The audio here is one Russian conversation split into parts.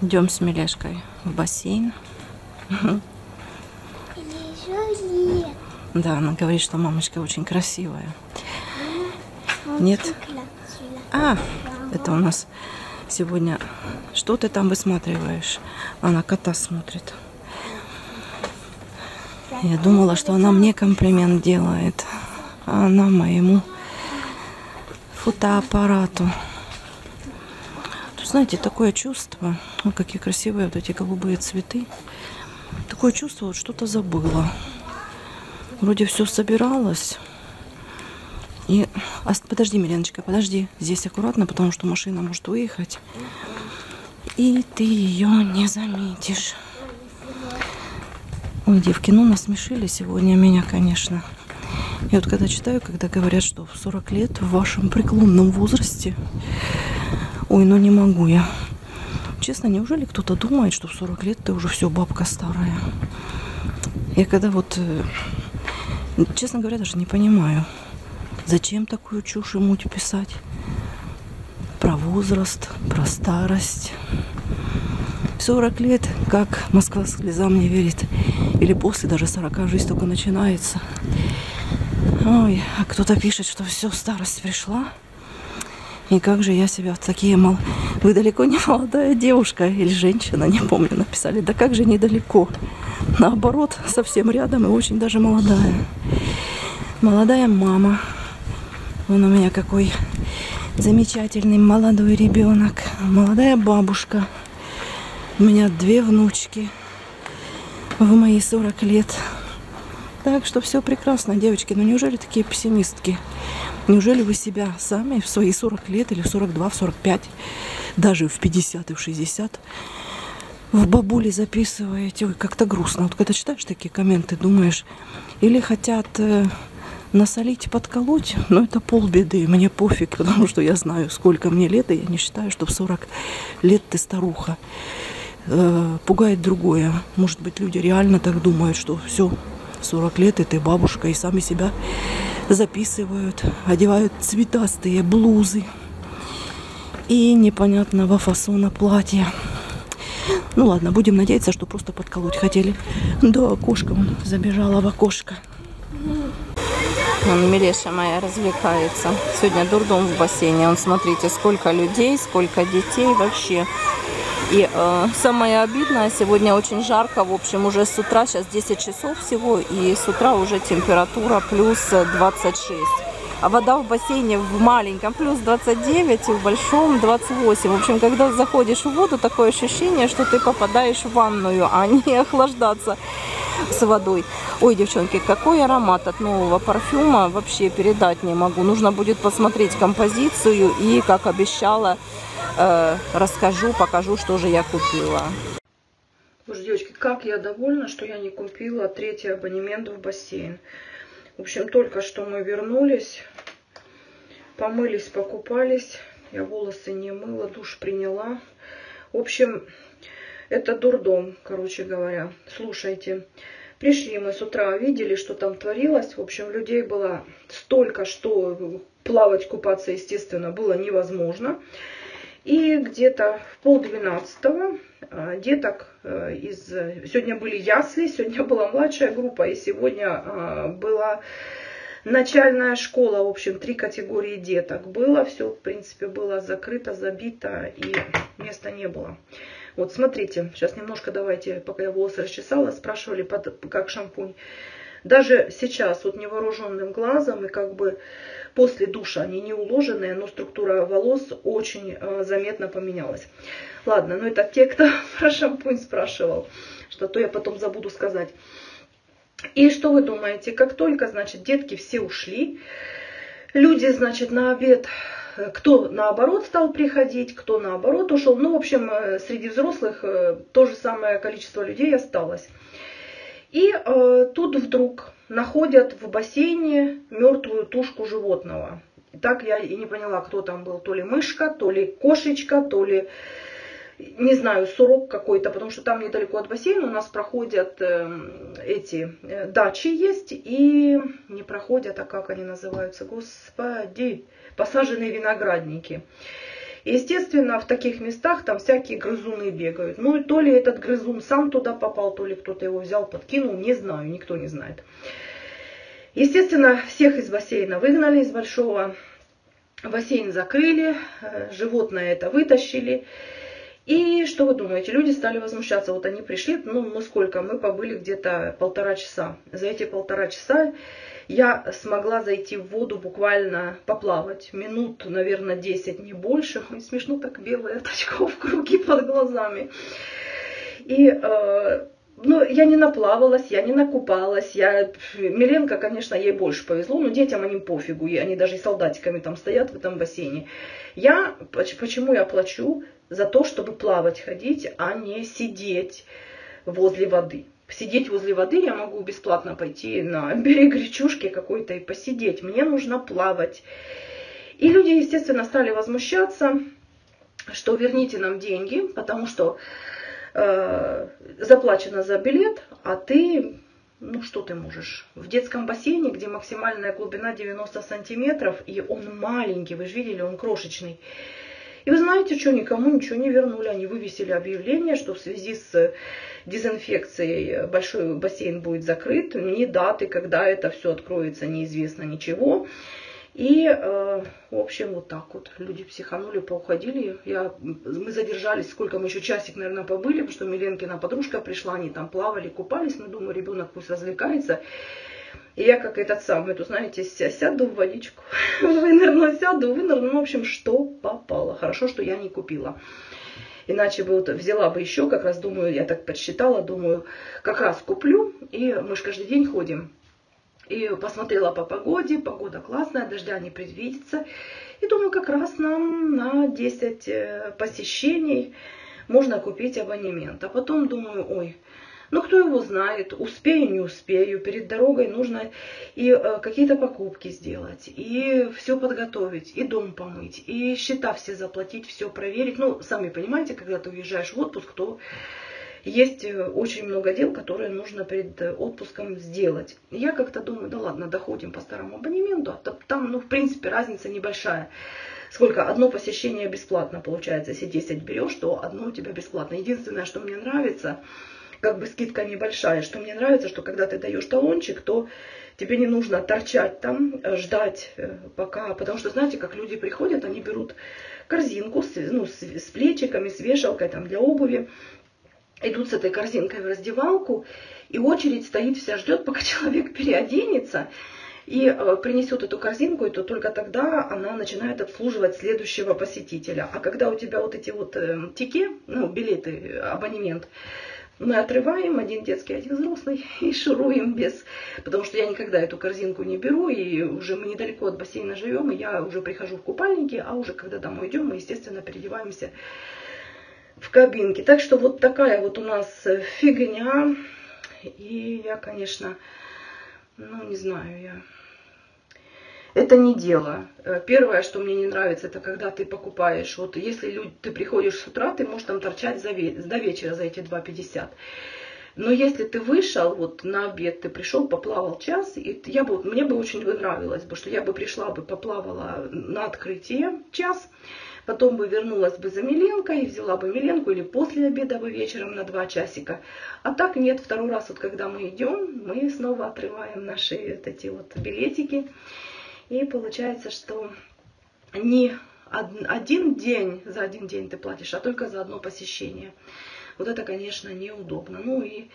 Идем с Мелешкой в бассейн. Да, она говорит, что мамочка очень красивая. Нет. А, это у нас сегодня... Что ты там высматриваешь? Она кота смотрит. Я думала, что она мне комплимент делает, а она моему фотоаппарату. Знаете, такое чувство, ну, какие красивые вот эти голубые цветы. Такое чувство, вот что-то забыла. Вроде все собиралось. И... а, подожди, Миленочка, подожди. Здесь аккуратно, потому что машина может выехать. И ты ее не заметишь. Ой, девки, ну насмешили сегодня меня, конечно. И вот когда читаю, когда говорят, что в 40 лет в вашем преклонном возрасте, ой, ну не могу я. Честно, неужели кто-то думает, что в 40 лет ты уже все, бабка старая? Я когда вот, э, честно говоря, даже не понимаю, зачем такую чушь муть писать? Про возраст, про старость. 40 лет, как Москва слезам не верит. Или после даже 40 жизнь только начинается. Ой, а кто-то пишет, что все, старость пришла. И как же я себя в такие мол... Вы далеко не молодая девушка или женщина, не помню, написали. Да как же недалеко. Наоборот, совсем рядом и очень даже молодая. Молодая мама. Вон у меня какой замечательный молодой ребенок. Молодая бабушка. У меня две внучки в мои 40 лет. Так что все прекрасно, девочки. Но неужели такие пессимистки? Неужели вы себя сами в свои 40 лет или в 42, в 45, даже в 50 и в 60 в бабуле записываете? Ой, как-то грустно. Вот когда читаешь такие комменты, думаешь, или хотят э, насолить, подколоть, но это полбеды. Мне пофиг, потому что я знаю, сколько мне лет, и я не считаю, что в 40 лет ты старуха. Э, пугает другое. Может быть, люди реально так думают, что все, 40 лет, и ты бабушка, и сами себя записывают, одевают цветастые блузы и непонятного фасона платья. Ну ладно, будем надеяться, что просто подколоть хотели. Да, окошко вон забежала в окошко. Вон Милеша моя развлекается. Сегодня дурдом в бассейне. Он, смотрите, сколько людей, сколько детей вообще. И э, самое обидное, сегодня очень жарко, в общем, уже с утра, сейчас 10 часов всего, и с утра уже температура плюс 26. А вода в бассейне в маленьком плюс 29 и в большом 28. В общем, когда заходишь в воду, такое ощущение, что ты попадаешь в ванную, а не охлаждаться с водой. Ой, девчонки, какой аромат от нового парфюма, вообще передать не могу. Нужно будет посмотреть композицию и, как обещала, э, расскажу, покажу, что же я купила. Боже, девочки, как я довольна, что я не купила третий абонемент в бассейн. В общем, только что мы вернулись, помылись, покупались. Я волосы не мыла, душ приняла. В общем, это дурдом, короче говоря. Слушайте, пришли мы с утра, видели, что там творилось. В общем, людей было столько, что плавать, купаться, естественно, было невозможно. И где-то в полдвенадцатого а, деток э, из... Сегодня были ясли, сегодня была младшая группа, и сегодня а, была начальная школа, в общем, три категории деток было. Все, в принципе, было закрыто, забито, и места не было. Вот, смотрите, сейчас немножко давайте, пока я волосы расчесала, спрашивали, как шампунь. Даже сейчас, вот невооруженным глазом, и как бы После душа они не уложенные, но структура волос очень э, заметно поменялась. Ладно, ну это те, кто про шампунь спрашивал, что то я потом забуду сказать. И что вы думаете, как только, значит, детки все ушли, люди, значит, на обед, кто наоборот стал приходить, кто наоборот ушел. Ну, в общем, э, среди взрослых э, то же самое количество людей осталось. И э, тут вдруг находят в бассейне мертвую тушку животного. И так я и не поняла, кто там был, то ли мышка, то ли кошечка, то ли, не знаю, сурок какой-то, потому что там недалеко от бассейна у нас проходят э, эти э, дачи есть, и не проходят, а как они называются, господи, посаженные виноградники. Естественно, в таких местах там всякие грызуны бегают. Ну, то ли этот грызун сам туда попал, то ли кто-то его взял, подкинул, не знаю, никто не знает. Естественно, всех из бассейна выгнали, из большого. Бассейн закрыли, э, животное это вытащили. И что вы думаете, люди стали возмущаться. Вот они пришли, ну мы сколько, мы побыли где-то полтора часа. За эти полтора часа я смогла зайти в воду буквально поплавать. Минут, наверное, 10, не больше. Ой, смешно так белые от очков, круги под глазами. И э, ну, я не наплавалась, я не накупалась. Я... Миленко, конечно, ей больше повезло, но детям они пофигу. Они даже и солдатиками там стоят в этом бассейне. Я, почему я плачу? За то, чтобы плавать, ходить, а не сидеть возле воды. Сидеть возле воды я могу бесплатно пойти на берег речушки какой-то и посидеть. Мне нужно плавать. И люди, естественно, стали возмущаться, что верните нам деньги, потому что э, заплачено за билет, а ты, ну что ты можешь? В детском бассейне, где максимальная глубина 90 сантиметров, и он маленький, вы же видели, он крошечный. И вы знаете, что никому ничего не вернули. Они вывесили объявление, что в связи с дезинфекцией большой бассейн будет закрыт. Ни даты, когда это все откроется, неизвестно ничего. И, э, в общем, вот так вот. Люди психанули, поуходили. Я, мы задержались, сколько мы еще часик, наверное, побыли, потому что Миленкина подружка пришла, они там плавали, купались. Ну, думаю, ребенок пусть развлекается. И я как этот самый, тут, знаете, сяду в водичку, вынырну, сяду, вынырну. Ну, в общем, что попало. Хорошо, что я не купила. Иначе бы вот взяла бы еще, как раз думаю, я так подсчитала, думаю, как раз куплю. И мы же каждый день ходим и посмотрела по погоде, погода классная, дождя не предвидится. И думаю, как раз нам на 10 э, посещений можно купить абонемент. А потом думаю, ой, ну кто его знает, успею, не успею, перед дорогой нужно и э, какие-то покупки сделать, и все подготовить, и дом помыть, и счета все заплатить, все проверить. Ну, сами понимаете, когда ты уезжаешь в отпуск, то есть э, очень много дел, которые нужно перед э, отпуском сделать. Я как-то думаю, да ладно, доходим по старому абонементу, а там, ну, в принципе, разница небольшая. Сколько? Одно посещение бесплатно получается, если 10 берешь, то одно у тебя бесплатно. Единственное, что мне нравится, как бы скидка небольшая, что мне нравится, что когда ты даешь талончик, то тебе не нужно торчать там, э, ждать пока, потому что знаете, как люди приходят, они берут корзинку с, ну, с, с плечиками, с вешалкой там для обуви, идут с этой корзинкой в раздевалку, и очередь стоит, вся ждет, пока человек переоденется и э, принесет эту корзинку, и то только тогда она начинает обслуживать следующего посетителя. А когда у тебя вот эти вот э, тики, ну, билеты, абонемент, мы отрываем один детский, один взрослый и шуруем без... Потому что я никогда эту корзинку не беру, и уже мы недалеко от бассейна живем, и я уже прихожу в купальнике, а уже когда домой идем, мы, естественно, переодеваемся в кабинке. Так что вот такая вот у нас фигня. И я, конечно, ну не знаю, я... Это не дело. Э, первое, что мне не нравится, это когда ты покупаешь. Вот если люди, ты приходишь с утра, ты можешь там торчать за, до вечера за эти 2,50. Но если ты вышел вот на обед, ты пришел, поплавал час, и я бы, мне бы очень бы нравилось, бы, что я бы пришла бы, поплавала на открытие час, Потом бы вернулась бы за Миленкой взяла бы Миленку или после обеда бы вечером на два часика. А так нет, второй раз вот когда мы идем, мы снова отрываем наши вот эти вот билетики. И получается, что не один день, за один день ты платишь, а только за одно посещение. Вот это, конечно, неудобно. Ну и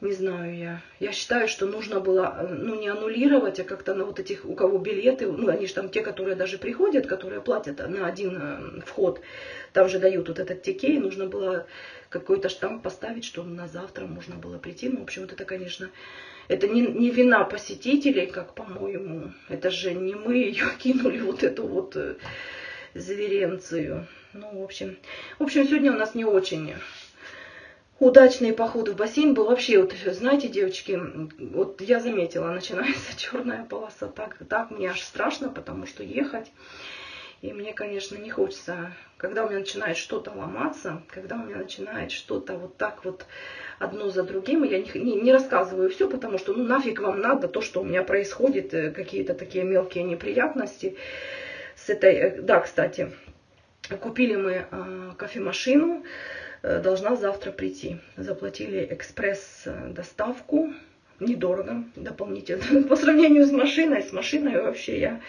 не знаю я. Я считаю, что нужно было, э, ну, не аннулировать, а как-то на вот этих, у кого билеты, ну, они же там те, которые даже приходят, которые платят на один э, вход, там же дают вот этот тикей, нужно было какой-то штамп поставить, что на завтра можно было прийти. Ну, в общем, вот это, конечно, это не, не вина посетителей, как по-моему. Это же не мы ее кинули, вот эту вот э, зверенцию. Ну, в общем, в общем, сегодня у нас не очень удачные походы в бассейн был вообще, вот, знаете, девочки, вот я заметила, начинается черная полоса, так, так мне аж страшно, потому что ехать, и мне, конечно, не хочется, когда у меня начинает что-то ломаться, когда у меня начинает что-то вот так вот одно за другим, я не, не, не рассказываю все, потому что, ну, нафиг вам надо то, что у меня происходит, э, какие-то такие мелкие неприятности с этой, э, да, кстати, Купили мы э, кофемашину, э, должна завтра прийти. Заплатили экспресс-доставку, недорого, дополнительно. По сравнению с машиной, с машиной вообще я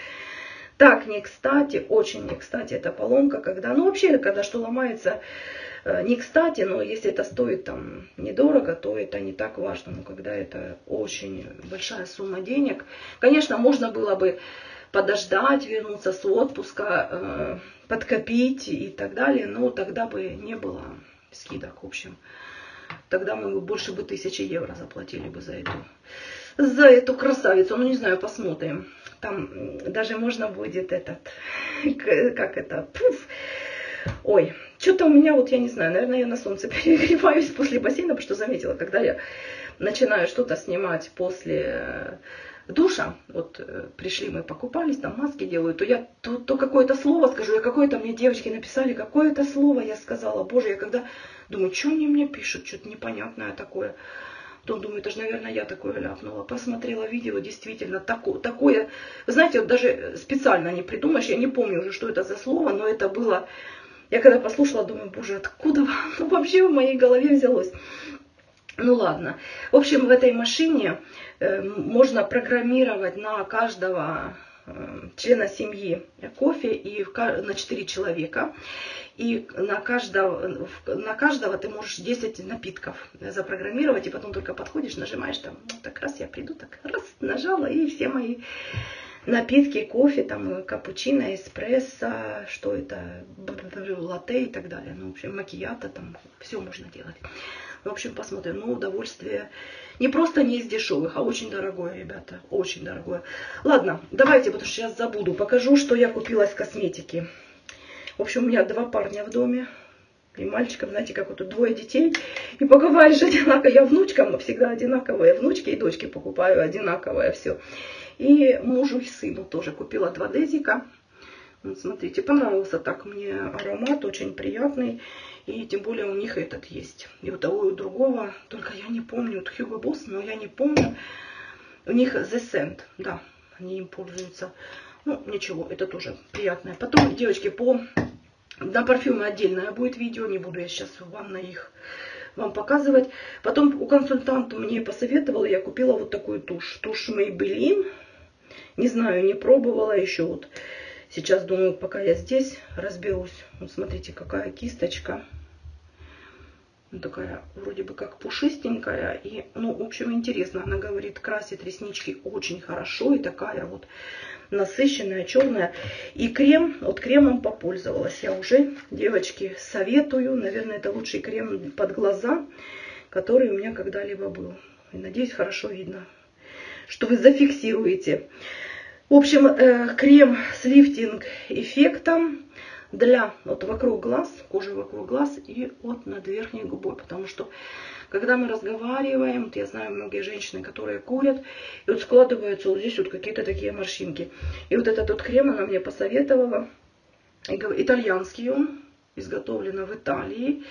так не кстати, очень не кстати эта поломка, когда, ну вообще, когда что ломается, э, не кстати, но если это стоит там недорого, то это не так важно. Но когда это очень большая сумма денег, конечно, можно было бы подождать, вернуться с отпуска, э, подкопить и так далее, но тогда бы не было скидок, в общем. Тогда мы бы больше бы тысячи евро заплатили бы за эту, за эту красавицу. Ну, не знаю, посмотрим. Там даже можно будет этот, как это, пуф. Ой, что-то у меня, вот я не знаю, наверное, я на солнце перегреваюсь после бассейна, потому что заметила, когда я начинаю что-то снимать после душа, вот э, пришли мы покупались, там маски делают, то я то, то какое-то слово скажу, я какое-то мне девочки написали, какое-то слово я сказала, боже, я когда думаю, что они мне пишут, что-то непонятное такое, то думаю, это же, наверное, я такое ляпнула. Посмотрела видео, действительно, тако, такое, знаете, вот даже специально не придумаешь, я не помню уже, что это за слово, но это было, я когда послушала, думаю, боже, откуда оно вообще в моей голове взялось? Ну ладно. В общем, в этой машине э, можно программировать на каждого члена семьи кофе и на 4 человека. И на каждого, на каждого ты можешь 10 напитков запрограммировать, и потом только подходишь, нажимаешь там, «Ну, так раз я приду, так раз нажала, и все мои напитки, кофе, там, капучино, эспрессо, что это, латте и так далее. Ну, в общем, макията, там, все можно делать. В общем, посмотрим. Ну, удовольствие не просто не из дешевых, а очень дорогое, ребята. Очень дорогое. Ладно, давайте, потому что сейчас забуду. Покажу, что я купила из косметики. В общем, у меня два парня в доме. И мальчикам, знаете, как вот двое детей. И покупаешь одинаково. Я внучкам всегда одинаковые. Внучки и дочки покупаю одинаковое все. И мужу и сыну тоже купила два дезика. Вот смотрите, понравился так мне аромат, очень приятный. И тем более у них этот есть. И у того, и у другого. Только я не помню, вот Hugo Boss, но я не помню. У них The Scent, да, они им пользуются. Ну, ничего, это тоже приятное. Потом, девочки, по на парфюмы отдельное будет видео, не буду я сейчас вам на их вам показывать. Потом у консультанта мне посоветовала, я купила вот такую тушь. Тушь Maybelline. Не знаю, не пробовала еще. Вот сейчас думаю, пока я здесь разберусь. Вот смотрите, какая кисточка. Такая вроде бы как пушистенькая. И, ну, в общем, интересно. Она говорит, красит реснички очень хорошо. И такая вот насыщенная, черная. И крем, вот кремом попользовалась я уже. Девочки, советую. Наверное, это лучший крем под глаза, который у меня когда-либо был. И надеюсь, хорошо видно, что вы зафиксируете. В общем, э, крем с лифтинг эффектом для вот вокруг глаз, кожи вокруг глаз и вот над верхней губой. Потому что когда мы разговариваем, вот я знаю многие женщины, которые курят, и вот складываются вот здесь вот какие-то такие морщинки. И вот этот вот крем она мне посоветовала. Итальянский он, изготовлен в Италии.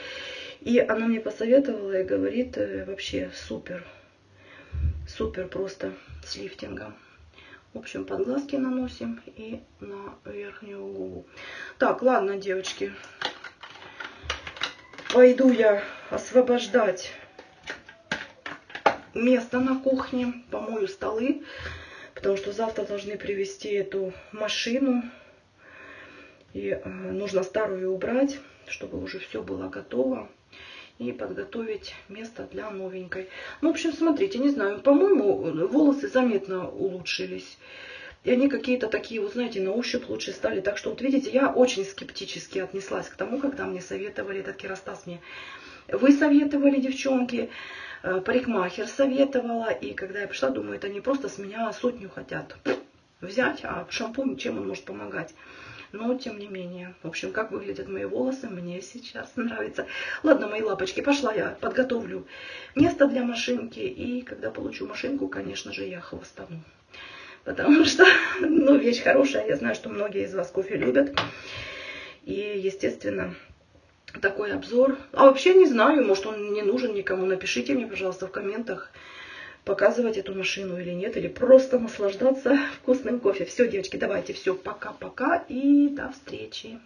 И она мне посоветовала и говорит, э, вообще супер, супер просто с лифтингом. В общем, под глазки наносим и на верхнюю губу. Так, ладно, девочки. Пойду я освобождать место на кухне, помою столы, потому что завтра должны привезти эту машину. И э, нужно старую убрать, чтобы уже все было готово. И подготовить место для новенькой. Ну, в общем, смотрите, не знаю, по-моему, волосы заметно улучшились. И они какие-то такие, вот знаете, на ощупь лучше стали. Так что, вот видите, я очень скептически отнеслась к тому, когда мне советовали этот керастаз мне. Вы советовали, девчонки. Э, парикмахер советовала, и когда я пришла, думаю, это не просто с меня сотню хотят взять, а шампунь, чем он может помогать. Но, тем не менее, в общем, как выглядят мои волосы, мне сейчас нравится. Ладно, мои лапочки, пошла я подготовлю место для машинки. И когда получу машинку, конечно же, я хвостану. Потому что, ну, вещь хорошая. Я знаю, что многие из вас кофе любят. И, естественно, такой обзор. А вообще не знаю, может он не нужен никому. Напишите мне, пожалуйста, в комментах, показывать эту машину или нет, или просто наслаждаться вкусным кофе. Все, девочки, давайте, все, пока-пока и до встречи.